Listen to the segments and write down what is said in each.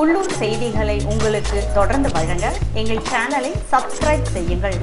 உள்ளூர் செய்திகளை உங்களுக்கு தொடர்ந்து வழங்க எங்கள் சேனலை சப்ஸ்கிரைப் செய்யுங்கள்.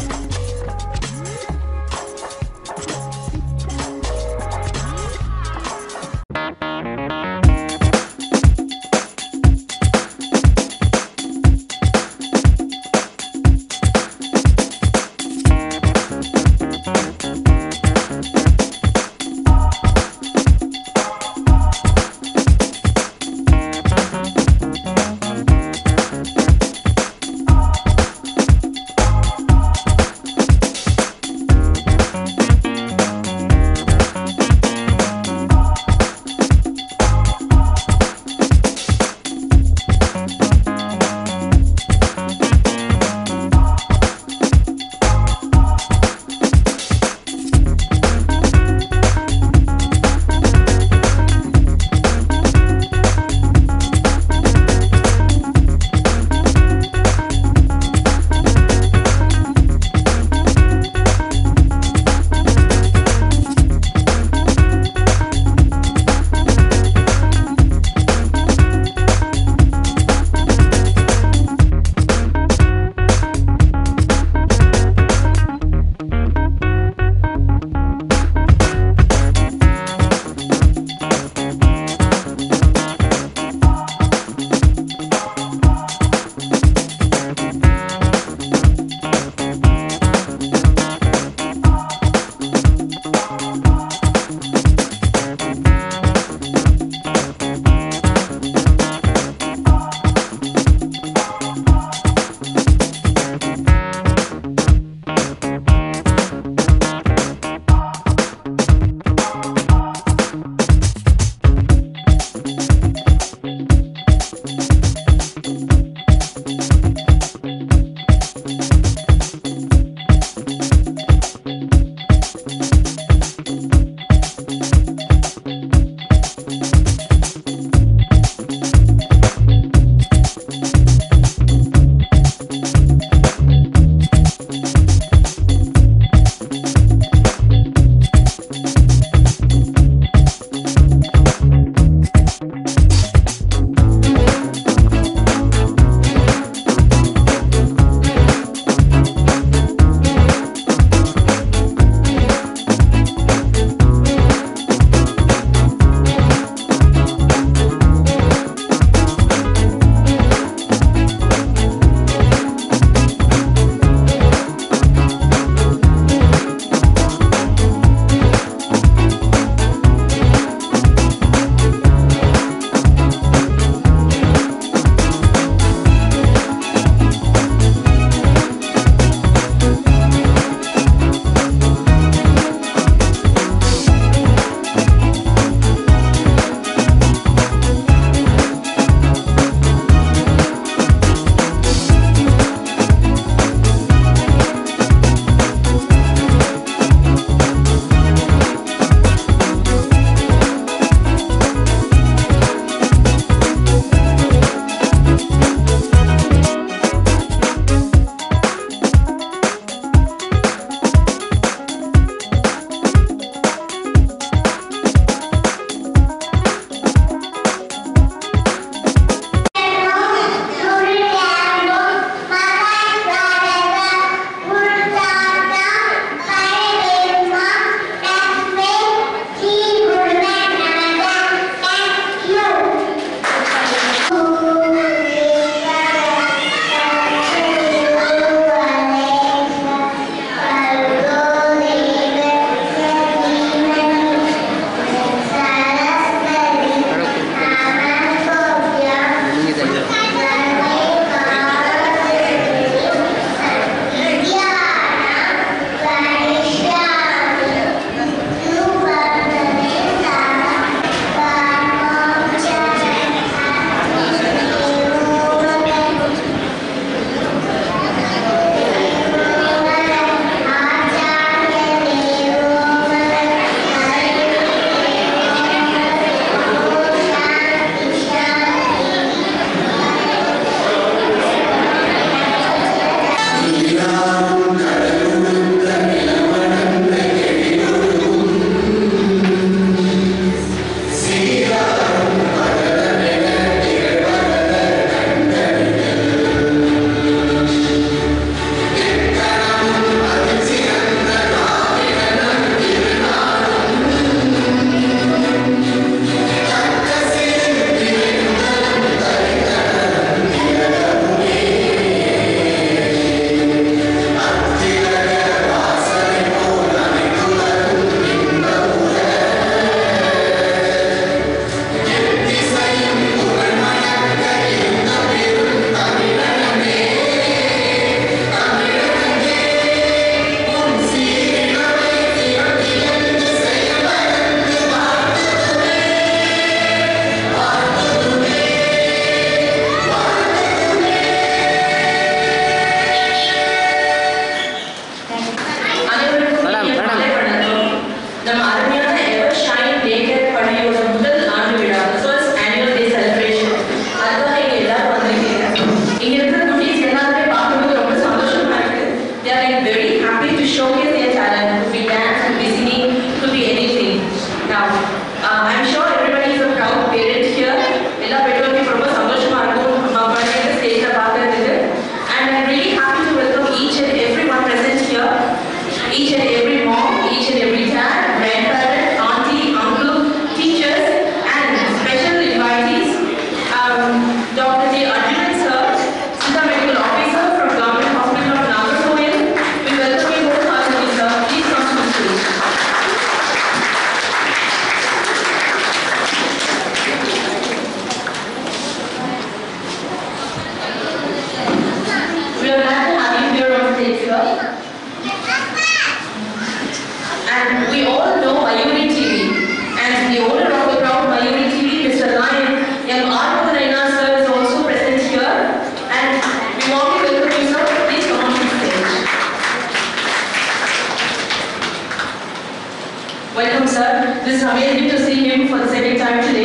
great time today.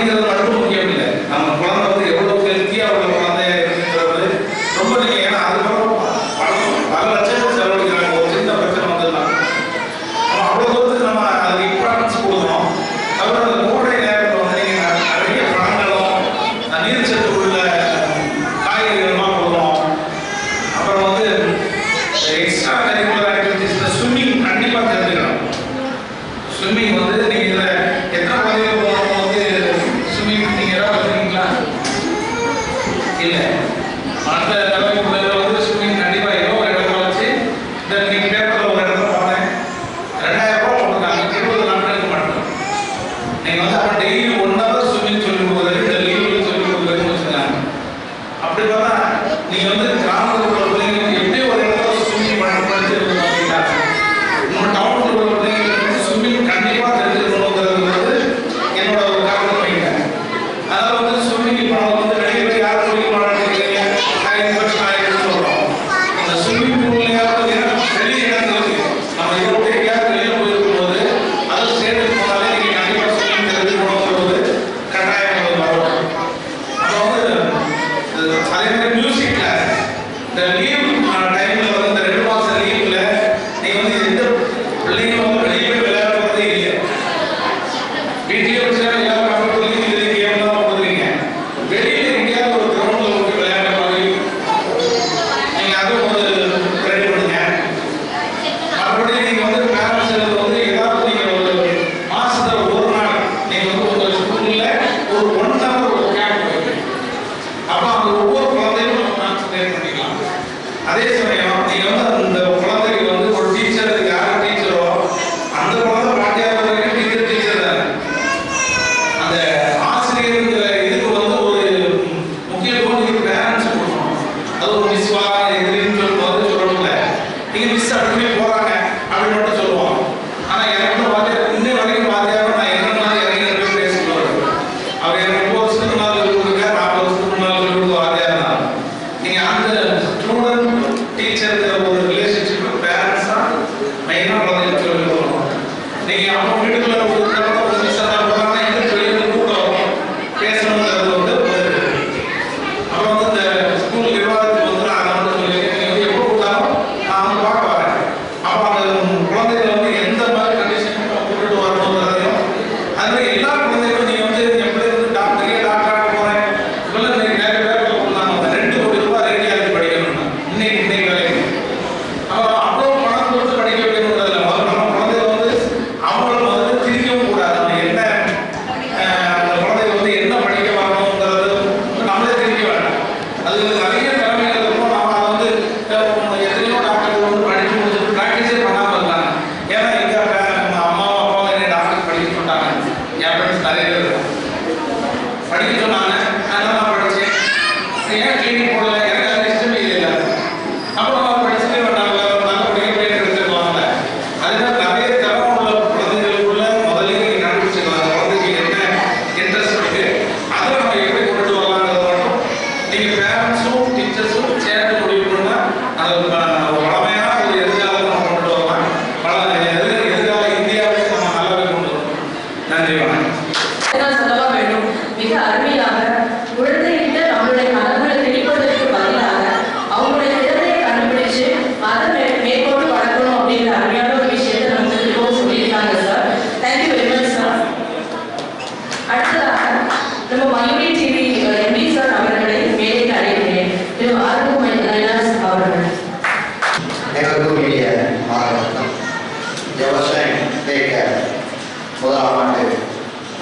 Praise the Lord.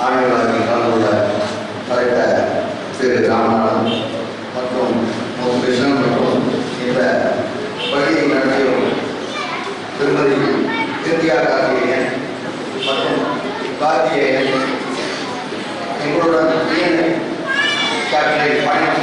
आने वाली हल हो। जाए करेक्ट फिर राम मतलब मोटिवेशन मतलब बड़ी लड़की हो फिर मरी फिर दिया का ये है मतलब बात ये है इम्पोर्टेंट ये है कैपिटल फाइनेंस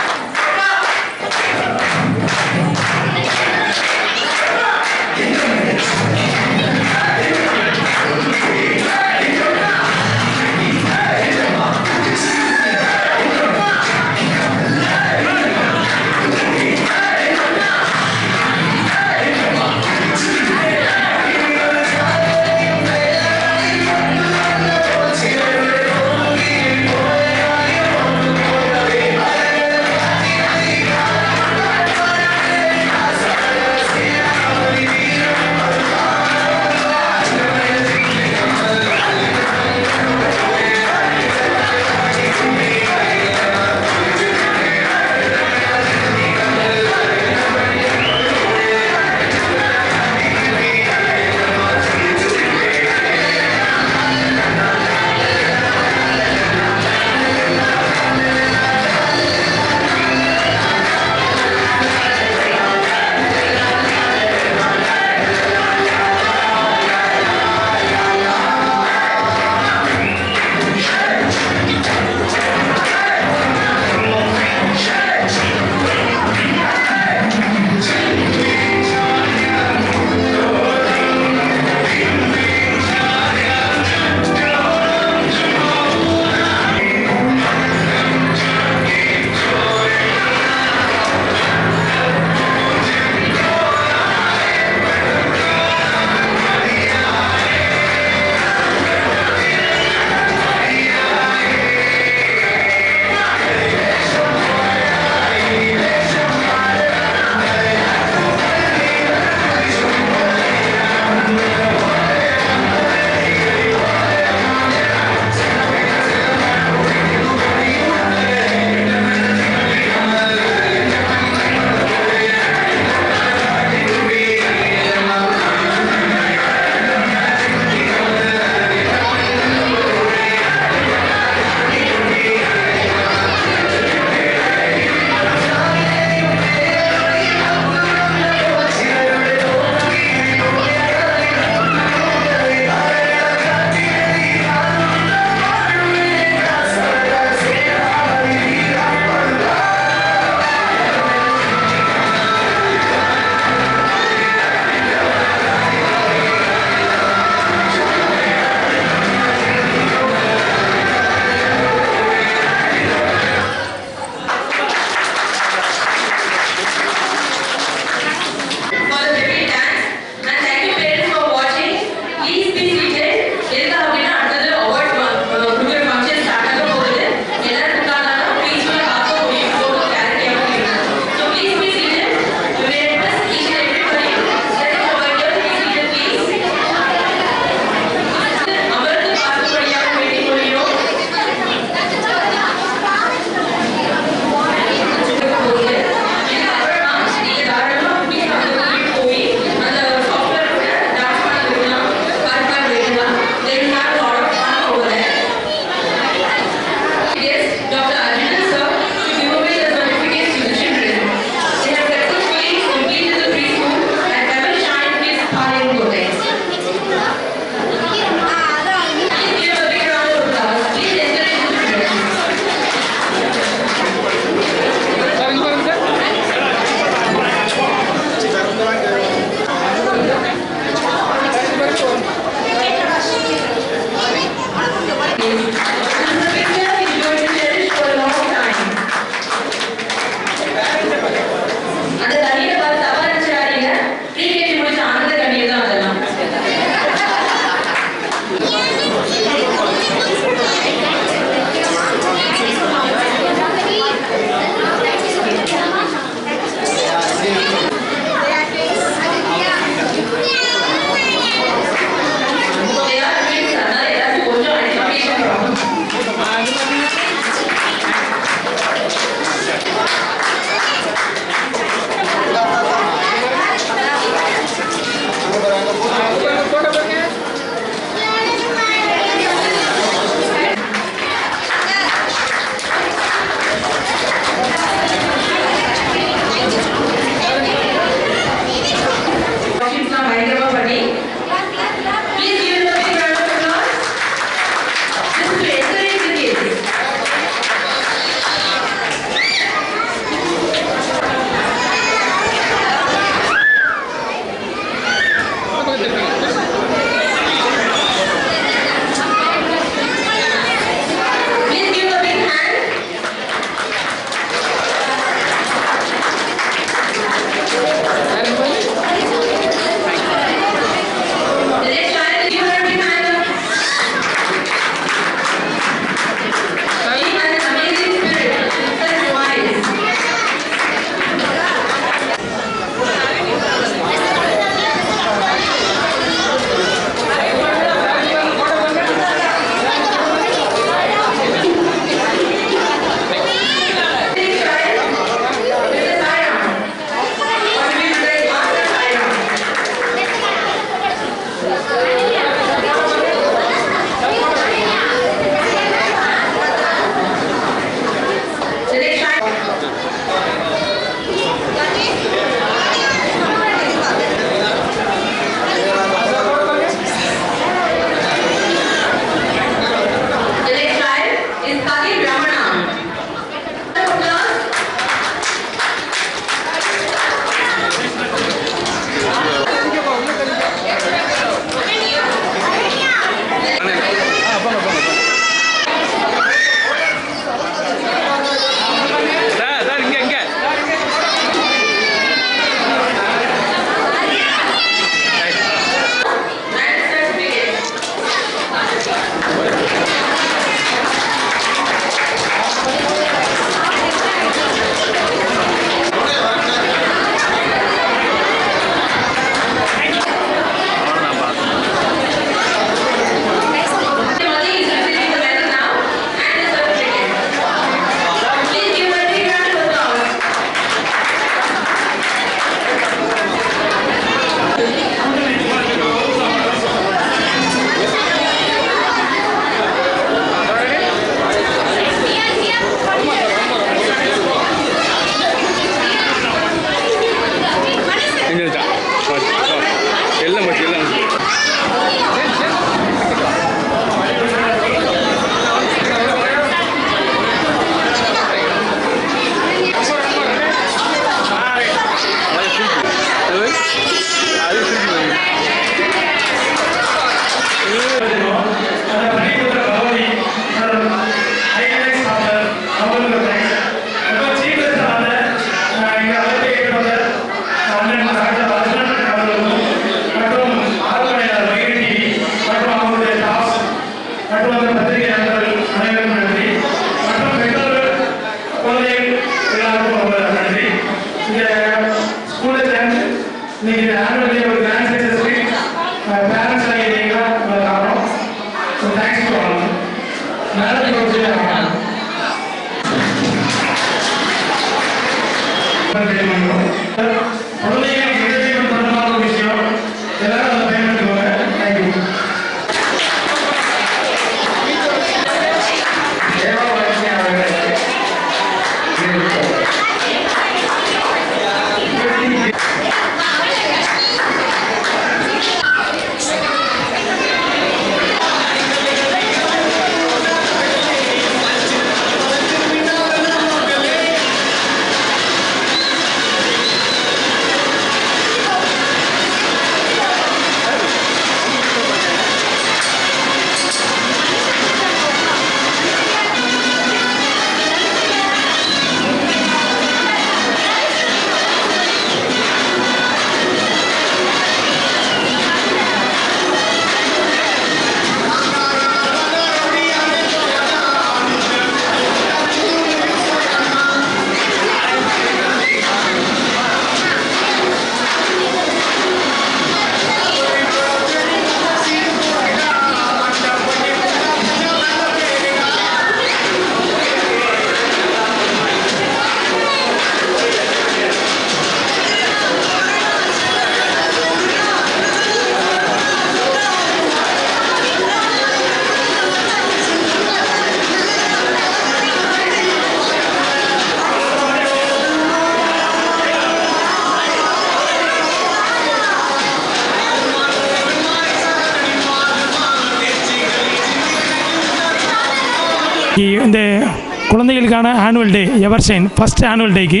இதுக்கான annual day Evershine first annual டேக்கு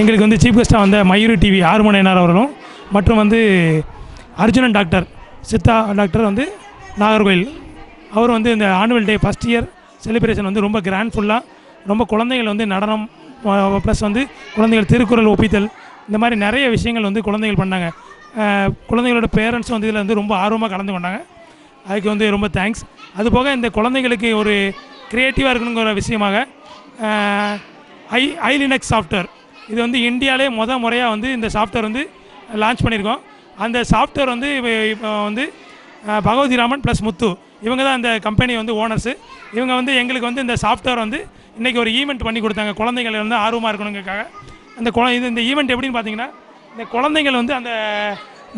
எங்களுக்கு வந்து சீஃப் கெஸ்ட்டாக வந்த மயூரி டிவி ஆறுமணியனார் அவர்களும் மற்றும் வந்து அர்ஜுனன் டாக்டர் சித்தா டாக்டர் வந்து நாகர்கோயில் அவர் வந்து இந்த annual day first year celebration வந்து ரொம்ப கிராண்ட்ஃபுல்லாக ரொம்ப குழந்தைகள் வந்து நடனம் ப்ளஸ் வந்து குழந்தைகள் திருக்குறள் ஒப்பித்தல் இந்த மாதிரி நிறைய விஷயங்கள் வந்து குழந்தைகள் பண்ணாங்க. குழந்தைகளோட பேரண்ட்ஸும் வந்து இதில் வந்து ரொம்ப ஆர்வமாக கலந்து கொண்டாங்க. அதுக்கு வந்து ரொம்ப தேங்க்ஸ் அது போக இந்த குழந்தைங்களுக்கு ஒரு க்ரியேட்டிவாக இருக்கணுங்கிற விஷயமாக ஐ ஐலினக்ஸ் சாஃப்ட்வேர் இது வந்து இந்தியாவிலே முத முறையாக வந்து இந்த சாஃப்ட்வேர் வந்து லான்ச் பண்ணியிருக்கோம். அந்த சாஃப்ட்வேர் வந்து இப்போ வந்து பகவதி ராமன் ப்ளஸ் முத்து. இவங்க தான் அந்த கம்பெனி வந்து ஓனர்ஸு இவங்க வந்து எங்களுக்கு வந்து இந்த சாஃப்ட்வேர் வந்து இன்றைக்கி ஒரு ஈவெண்ட் பண்ணி கொடுத்தாங்க. குழந்தைகள் வந்து ஆர்வமாக இருக்கணுங்கிறக்காக அந்த குழ இது இந்த ஈவெண்ட் எப்படின்னு பார்த்தீங்கன்னா இந்த குழந்தைகள் வந்து அந்த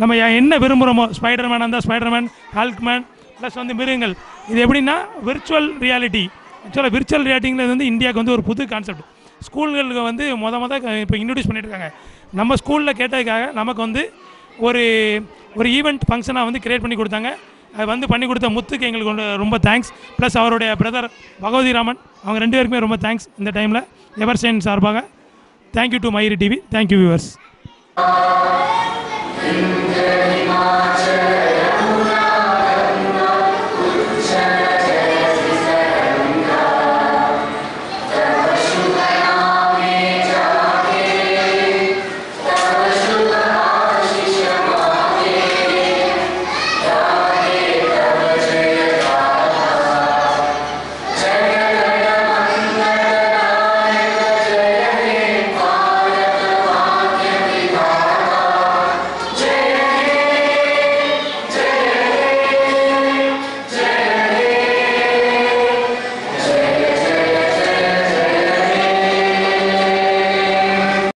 நம்ம என்ன விரும்புகிறோமோ ஸ்பைடர்மேன் அந்த ஸ்பைடர்மேன் ஹால்க்மேன் ப்ளஸ் வந்து மிருகங்கள். இது எப்படின்னா விர்ச்சுவல் ரியாலிட்டி ஆக்சுவலாக விர்ச்சுவல் ரியாலிட்டிங்கிறது வந்து இந்தியாவுக்கு வந்து ஒரு புது கான்செப்ட் ஸ்கூல்களுக்கு வந்து மொத மொதல் இப்போ இன்ட்ரடியூஸ் பண்ணிட்டு இருக்காங்க நம்ம ஸ்கூலில் கேட்டதுக்காக நமக்கு வந்து ஒரு ஒரு ஈவெண்ட் ஃபங்க்ஷனாக வந்து கிரியேட் பண்ணி கொடுத்தாங்க. அது வந்து பண்ணி கொடுத்த முத்துக்கு எங்களுக்கு ரொம்ப தேங்க்ஸ் ப்ளஸ் அவருடைய பிரதர் பகவதி ராமன் அவங்க ரெண்டு பேருக்குமே ரொம்ப தேங்க்ஸ் இந்த டைமில் எவர்சைன் சார்பாக. Thank you to மயிரி TV thank you viewers Thank